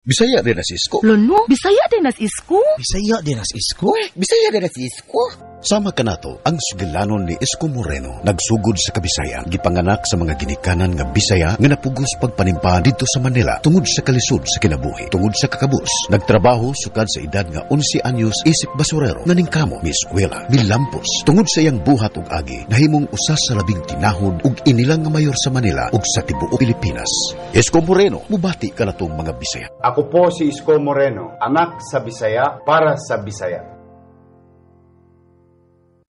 Bisaya rin na si Isko. Lono, bisaya din as isko. Bisaya din as isko. Bisaya din na si Isko. Sama ka nato ang sugilanon ni Isko Moreno. Nagsugod sa Kabisayan. Gipanganak sa mga ginikanan nga Bisaya nga napugos pagpanimpa dito sa Manila tungod sa kalisod sa kinabuhi. Tungod sa kakabus. Nagtrabaho sukad sa edad nga 11 anyos isip basurero. Naningkamo mi eskwela. Milampos. Tungod sa iyang buhat ug agi. Nahimong usa sa labing tinahod ug inilang nga mayor sa Manila ug sa tibuok Pilipinas. Isko Moreno, mubati ka na tong mga Bisaya. Ako po si Isko Moreno, anak sa Bisaya para sa Bisaya.